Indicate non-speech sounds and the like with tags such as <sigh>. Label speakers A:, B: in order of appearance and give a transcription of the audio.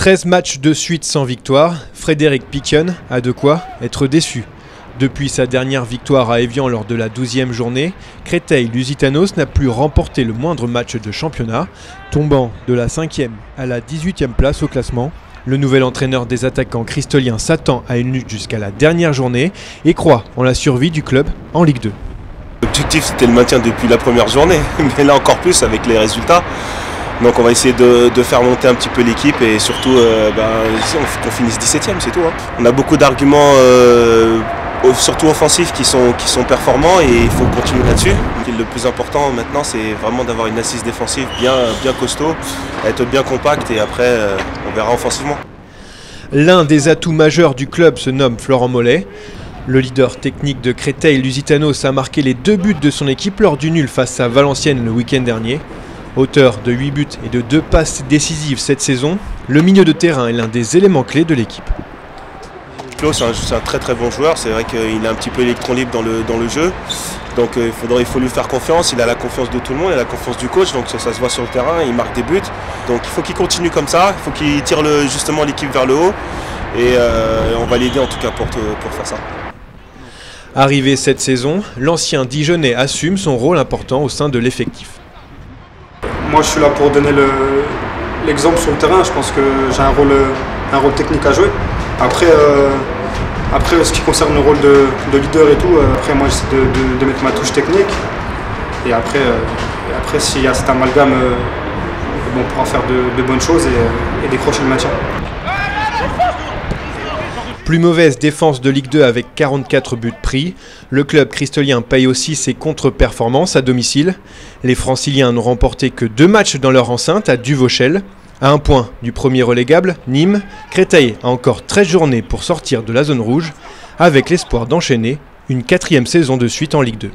A: 13 matchs de suite sans victoire, Frédéric Piquion a de quoi être déçu. Depuis sa dernière victoire à Evian lors de la 12e journée, Créteil-Lusitanos n'a plus remporté le moindre match de championnat, tombant de la 5e à la 18e place au classement. Le nouvel entraîneur des attaquants cristoliens s'attend à une lutte jusqu'à la dernière journée et croit en la survie du club en Ligue 2.
B: L'objectif c'était le maintien depuis la première journée, <laughs> mais là encore plus avec les résultats. Donc on va essayer de, faire monter un petit peu l'équipe et surtout euh, ben, qu'on finisse 17ème, c'est tout. Hein. On a beaucoup d'arguments, euh, surtout offensifs, qui sont, qui sont performants et il faut continuer là-dessus. Le plus important maintenant, c'est vraiment d'avoir une assise défensive bien, bien costaud, être bien compact et après euh, on verra offensivement.
A: L'un des atouts majeurs du club se nomme Florent Mollet. Le leader technique de Créteil, Lusitanos, a marqué les deux buts de son équipe lors du nul face à Valenciennes le week-end dernier. Auteur de 8 buts et de 2 passes décisives cette saison, le milieu de terrain est l'un des éléments clés de l'équipe.
B: Claude, c'est un, très très bon joueur, c'est vrai qu'il est un petit peu électron libre dans le, jeu. Donc euh, il faut lui faire confiance, il a la confiance de tout le monde, il a la confiance du coach, donc ça, se voit sur le terrain, il marque des buts. Donc il faut qu'il continue comme ça, il faut qu'il tire justement l'équipe vers le haut. Et euh, on va l'aider en tout cas pour, pour faire ça.
A: Arrivé cette saison, l'ancien Dijonais assume son rôle important au sein de l'effectif.
C: Moi, je suis là pour donner l'exemple sur le terrain. Je pense que j'ai un rôle, un rôle technique à jouer. Après, euh, après ce qui concerne le rôle de, leader et tout, euh, après, moi, j'essaie de, mettre ma touche technique. Et après, euh, après s'il y a cet amalgame, on pourra faire de, bonnes choses et, et décrocher le maintien.
A: Plus mauvaise défense de Ligue 2 avec 44 buts pris. Le club cristolien paye aussi ses contre-performances à domicile. Les franciliens n'ont remporté que deux matchs dans leur enceinte à Duvauchel. À un point du premier relégable, Nîmes, Créteil a encore 13 journées pour sortir de la zone rouge, avec l'espoir d'enchaîner une quatrième saison de suite en Ligue 2.